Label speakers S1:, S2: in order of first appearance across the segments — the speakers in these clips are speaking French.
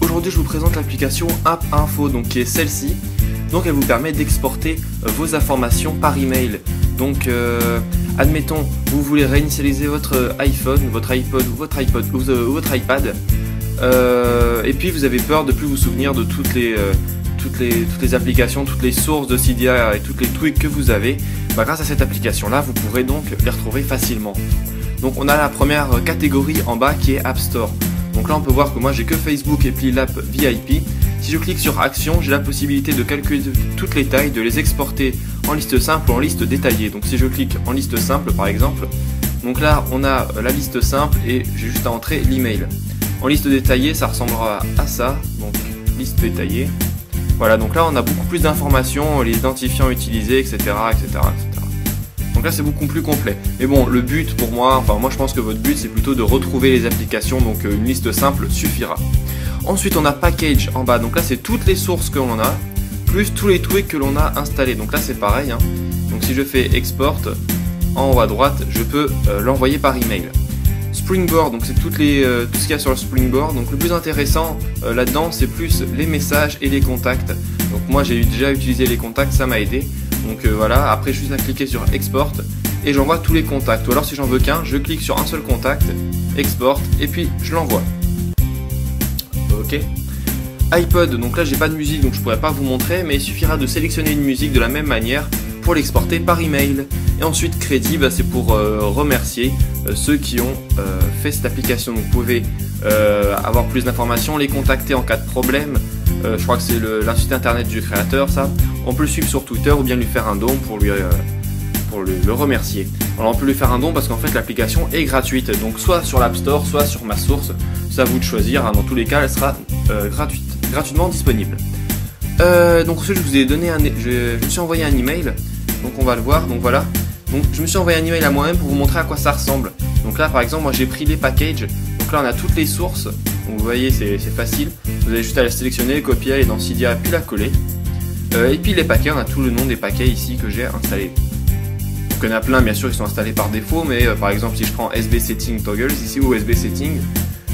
S1: Aujourd'hui je vous présente l'application App Info, donc qui est celle-ci. Donc elle vous permet d'exporter euh, vos informations par email. Donc euh, admettons, vous voulez réinitialiser votre iPhone, votre iPod ou votre iPod ou votre iPad. Euh, et puis vous avez peur de plus vous souvenir de toutes les, toutes les, applications, toutes les sources de CDA et toutes les tweaks que vous avez. Bah, grâce à cette application là, vous pourrez donc les retrouver facilement. Donc on a la première catégorie en bas qui est App Store. Donc là on peut voir que moi j'ai que Facebook et puis l'app VIP. Si je clique sur Action, j'ai la possibilité de calculer toutes les tailles, de les exporter en liste simple ou en liste détaillée. Donc si je clique en liste simple par exemple, donc là on a la liste simple et j'ai juste à entrer l'email. En liste détaillée ça ressemblera à ça, donc liste détaillée. Voilà, donc là on a beaucoup plus d'informations, les identifiants utilisés, etc. etc. Donc là c'est beaucoup plus complet. Mais bon, le but pour moi, enfin moi je pense que votre but c'est plutôt de retrouver les applications, donc euh, une liste simple suffira. Ensuite on a package en bas, donc là c'est toutes les sources que l'on a, plus tous les tweaks que l'on a installés. Donc là c'est pareil, hein. donc si je fais export, en haut à droite, je peux euh, l'envoyer par email. Springboard, donc c'est euh, tout ce qu'il y a sur le Springboard. Donc le plus intéressant là-dedans, c'est plus les messages et les contacts. Donc moi j'ai déjà utilisé les contacts, ça m'a aidé. Donc euh, voilà, après juste à cliquer sur export et j'envoie tous les contacts. Ou alors si j'en veux qu'un, je clique sur un seul contact, export et puis je l'envoie. Ok. iPod, donc là j'ai pas de musique donc je pourrais pas vous montrer, mais il suffira de sélectionner une musique de la même manière pour l'exporter par email. Et ensuite crédit, bah, c'est pour euh, remercier euh, ceux qui ont fait cette application. vous pouvez avoir plus d'informations, les contacter en cas de problème. je crois que c'est l'insulte internet du créateur ça on peut le suivre sur Twitter ou bien lui faire un don pour lui euh, pour le, remercier. Alors on peut lui faire un don parce qu'en fait l'application est gratuite, donc soit sur l'App Store, soit sur ma source, c'est à vous de choisir, hein. dans tous les cas elle sera euh, gratuite, gratuitement disponible. Euh, donc ensuite je vous ai donné un, je, me suis envoyé un email, donc on va le voir, donc voilà. Donc je me suis envoyé un email à moi-même pour vous montrer à quoi ça ressemble. Donc là par exemple moi j'ai pris les packages, donc là on a toutes les sources, donc vous voyez c'est facile, vous avez juste à la sélectionner, copier, aller dans Cydia puis la coller. Euh, et puis les paquets, on a tout le nom des paquets ici que j'ai installés. Donc il y en a plein, bien sûr, qui sont installés par défaut, mais euh, par exemple, si je prends SB Setting Toggles ici ou SB Setting,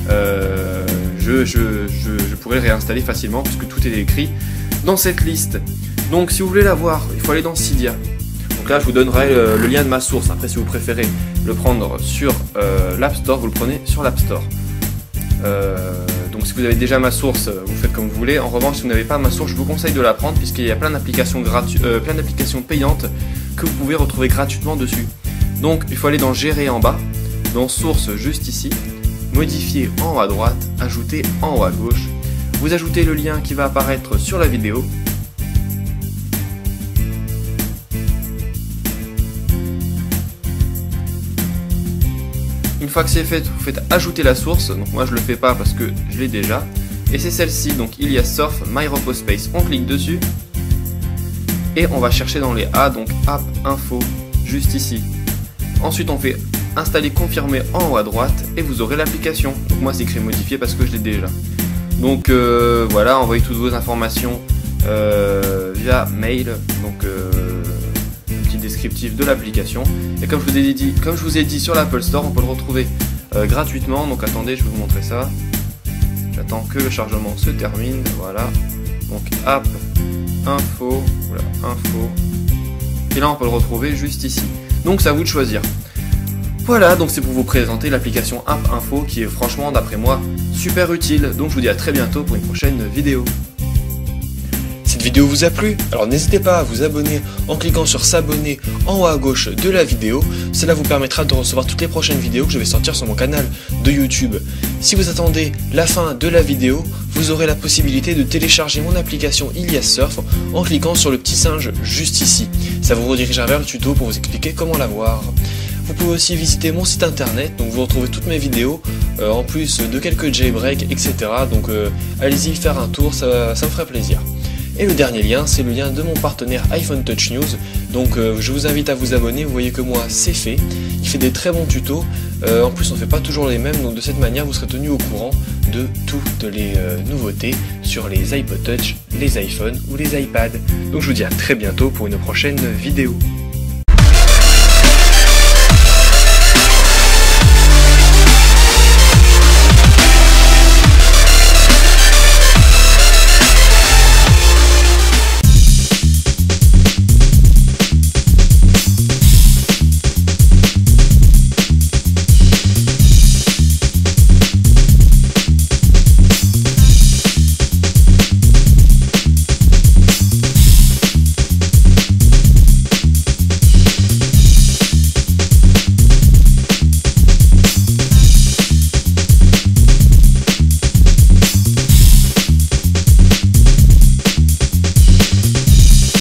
S1: euh, je, je, pourrais le réinstaller facilement puisque tout est écrit dans cette liste. Donc si vous voulez la voir, il faut aller dans Cydia. Donc là, je vous donnerai le, lien de ma source. Après, si vous préférez le prendre sur l'App Store, vous le prenez sur l'App Store. Donc si vous avez déjà ma source, euh, vous faites comme vous voulez. En revanche, si vous n'avez pas ma source, je vous conseille de la prendre puisqu'il y a plein d'applications euh, plein d'applications payantes que vous pouvez retrouver gratuitement dessus. Donc il faut aller dans Gérer en bas, dans Source juste ici, Modifier en haut à droite, Ajouter en haut à gauche. Vous ajoutez le lien qui va apparaître sur la vidéo Une fois que c'est fait, vous faites ajouter la source. Donc moi je le fais pas parce que je l'ai déjà. Et c'est celle-ci, donc il y a Surf My Space. On clique dessus et on va chercher dans les A, donc App Info, juste ici. Ensuite on fait installer confirmer en haut à droite et vous aurez l'application. Donc moi c'est écrit modifier parce que je l'ai déjà. Donc euh, voilà, envoyez toutes vos informations euh, via mail. Donc euh, descriptif de l'application. Et comme je vous ai dit, comme je vous ai dit sur l'Apple Store, on peut le retrouver euh, gratuitement. Donc attendez, je vais vous montrer ça. J'attends que le chargement se termine. Voilà. Donc app, info, voilà, info. Et là on peut le retrouver juste ici. Donc c'est à vous de choisir. Voilà, donc c'est pour vous présenter l'application App Info qui est franchement d'après moi super utile. Donc je vous dis à très bientôt pour une prochaine vidéo
S2: vidéo vous a plu, alors n'hésitez pas à vous abonner en cliquant sur s'abonner en haut à gauche de la vidéo. Cela vous permettra de recevoir toutes les prochaines vidéos que je vais sortir sur mon canal de YouTube. Si vous attendez la fin de la vidéo, vous aurez la possibilité de télécharger mon application Ilias Surf en cliquant sur le petit singe juste ici. Ça vous redirigera vers le tuto pour vous expliquer comment l'avoir. Vous pouvez aussi visiter mon site internet, donc vous retrouvez toutes mes vidéos, euh, en plus de quelques jailbreaks, etc. Donc euh, allez-y faire un tour, ça me ferait plaisir. Et le dernier lien, c'est le lien de mon partenaire iPhone Touch News. Donc euh, je vous invite à vous abonner, vous voyez que moi c'est fait. Il fait des très bons tutos. Euh, en plus on ne fait pas toujours les mêmes, donc de cette manière vous serez tenu au courant de toutes les euh, nouveautés sur les iPod Touch, les iPhones ou les iPads. Donc je vous dis à très bientôt pour une prochaine vidéo.